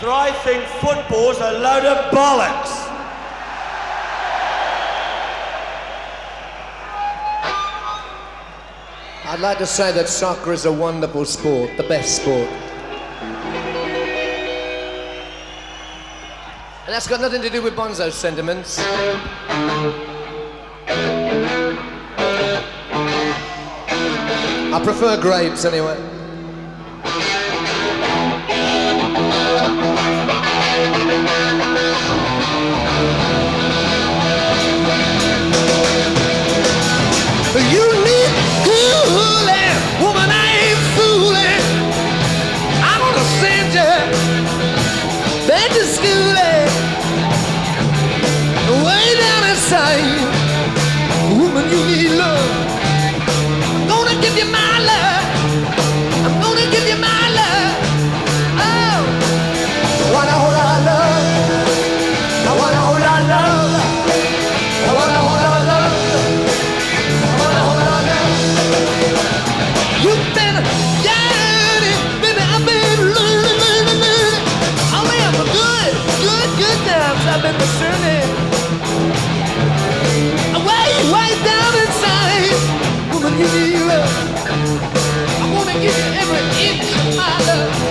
But I think football's a load of bollocks. I'd like to say that soccer is a wonderful sport, the best sport. And that's got nothing to do with Bonzo's sentiments. I prefer grapes anyway. It's my love.